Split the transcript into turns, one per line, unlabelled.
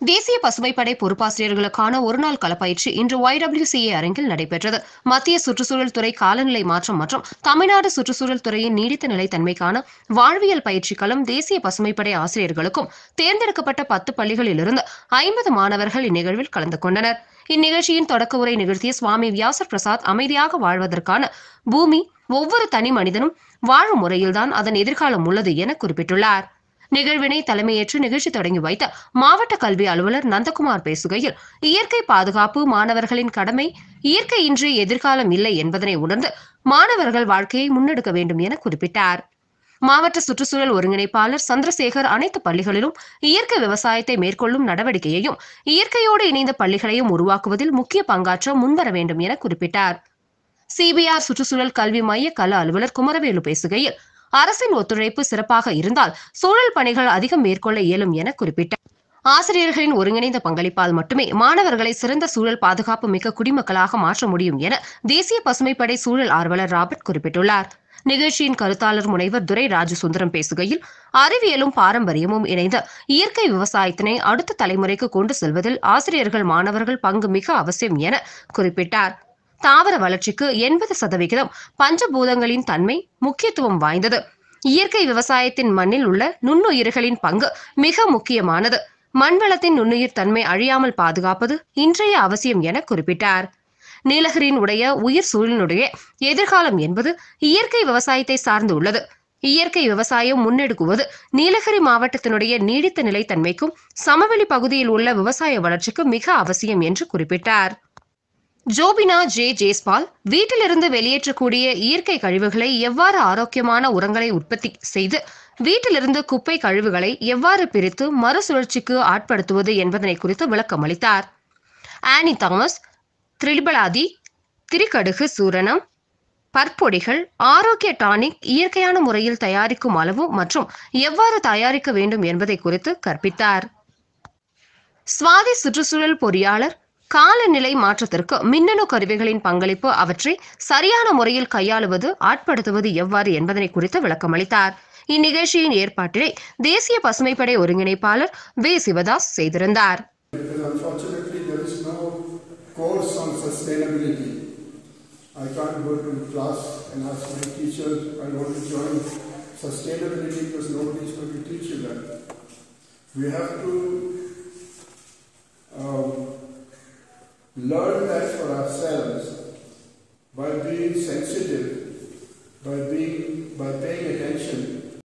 தேசிய பசுமைப்படை பொறுப்பாசிரியர்களுக்கான ஒருநாள் களப்பயிற்சி இன்று ஒய்டபிள்யூசிஏ அரங்கில் நடைபெற்றது. மத்திய சுற்றுச்சூழல் துறை காலநிலை மாற்றம் மற்றும் தமிழ்நாடு சுற்றுச்சூழல் துறையின் நீடித்த நிலைத்தன்மைக்கான வாழ்வியல் பயிற்சிகளும் தேசிய பசுமைப்படை ஆசிரியர்களுக்கும் தேர்ந்தெடுக்கப்பட்ட பத்து பள்ளிகளிலிருந்து ஐம்பது மாணவர்கள் இந்நிகழ்வில் கலந்து கொண்டனர். இந்நிகழ்ச்சியின் தொடக்க உரை நிகழ்த்திய சுவாமி வியாசர் பிரசாத் அமைதியாக வாழ்வதற்கான பூமி ஒவ்வொரு தனி மனிதனும் வாழும் முறையில்தான் அதன் எதிர்காலம் உள்ளது என குறிப்பிட்டுள்ளார். நிகழ்வினை தலைமையேற்று நிகழ்ச்சி தொடங்கி வைத்த மாவட்ட கல்வி அலுவலர் நந்தகுமார் பேசுகையில் இயற்கை பாதுகாப்பு மாணவர்களின் கடமை இயற்கை இன்றி எதிர்காலம் இல்லை என்பதனை உணர்ந்து மாணவர்கள் வாழ்க்கையை முன்னெடுக்க வேண்டும் என குறிப்பிட்டார். மாவட்ட சுற்றுச்சூழல் ஒருங்கிணைப்பாளர் சந்திரசேகர் அனைத்து பள்ளிகளிலும் இயற்கை விவசாயத்தை மேற்கொள்ளும் நடவடிக்கையையும் இயற்கையோடு இணைந்த பள்ளிகளையும் உருவாக்குவதில் முக்கிய பங்காற்ற முன்வர வேண்டும் என குறிப்பிட்டார். சிபிஆர் சுற்றுச்சூழல் கல்வி மைய கல அலுவலர் குமரவேலு பேசுகையில் அரசின் ஒத்துழைப்பு சிறப்பாக இருந்தால் சூழல் பணிகள் அதிகம் மேற்கொள்ள இயலும் என குறிப்பிட்டார் ஆசிரியர்களின் ஒருங்கிணைந்த பங்களிப்பால் மட்டுமே மாணவர்களை சிறந்த சூழல் பாதுகாப்பு மிக்க குடிமக்களாக மாற்ற முடியும் என தேசிய பசுமைப்படை சூழல் ஆர்வலர் ராபர்ட் குறிப்பிட்டுள்ளார். நிகழ்ச்சியின் கருத்தாளர் முனைவர் துரை ராஜசுந்தரம் பேசுகையில் அறிவியலும் பாரம்பரியமும் இணைந்த இயற்கை விவசாயத்தினை அடுத்த தலைமுறைக்கு கொண்டு செல்வதில் ஆசிரியர்கள் மாணவர்கள் பங்கு மிக அவசியம் என குறிப்பிட்டார். தாவர வளர்ச்சிக்கு எண்பது சதவிகிதம் பஞ்சபூதங்களின் தன்மை முக்கியத்துவம் வாய்ந்தது. இயற்கை விவசாயத்தின் மண்ணில் உள்ள நுண்ணுயிர்களின் பங்கு மிக முக்கியமானது. மண்வளத்தின் நுண்ணுயிர் தன்மை அழியாமல் பாதுகாப்பது இன்றைய அவசியம் என குறிப்பிட்டார். நீலகிரியின் உடைய உயிர் சூழலினுடைய எதிர்காலம் என்பது இயற்கை விவசாயத்தை சார்ந்து உள்ளது. இயற்கை விவசாயம் முன்னெடுக்குவது நீலகிரி மாவட்டத்தினுடைய நீடித்த நிலைத்தன்மைக்கும் சமவெளி பகுதியில் உள்ள விவசாய வளர்ச்சிக்கும் மிக அவசியம் என்று குறிப்பிட்டார். ஜோபினா ஜே ஜேஸ்பால் வீட்டிலிருந்து வெளியேற்றக்கூடிய இயற்கை கழிவுகளை எவ்வாறு ஆரோக்கியமான உரங்களை உற்பத்தி செய்து வீட்டிலிருந்து குப்பை கழிவுகளை எவ்வாறு பிரித்து மறுசுழற்சிக்கு ஆட்படுத்துவது என்பதனை குறித்து விளக்கம் அளித்தார். ஆனி தாமஸ் திரிபலாதி திரிகடுகு சூரணம் பற்பொடிகள் ஆரோக்கிய டானிக் இயற்கையான முறையில் தயாரிக்கும் அளவு மற்றும் எவ்வாறு தயாரிக்க வேண்டும் என்பதை குறித்து கற்பித்தார். சுவாதி சுற்றுச்சூழல் பொறியாளர் காலநிலை மாற்றத்திற்கு மின்னணு கருவிகளின் பங்களிப்பு அவற்றை சரியான முறையில் கையாளுவது ஆட்படுத்துவது எவ்வாறு என்பதனை குறித்து விளக்கமளித்தார் இந்நிகழ்ச்சியின் ஏற்பாட்டினை தேசிய பசுமைப்படை ஒருங்கிணைப்பாளர் வே சிவதாஸ் செய்திருந்தார்
We have to learn that for ourselves by being sensitive, by being by paying attention